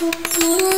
mm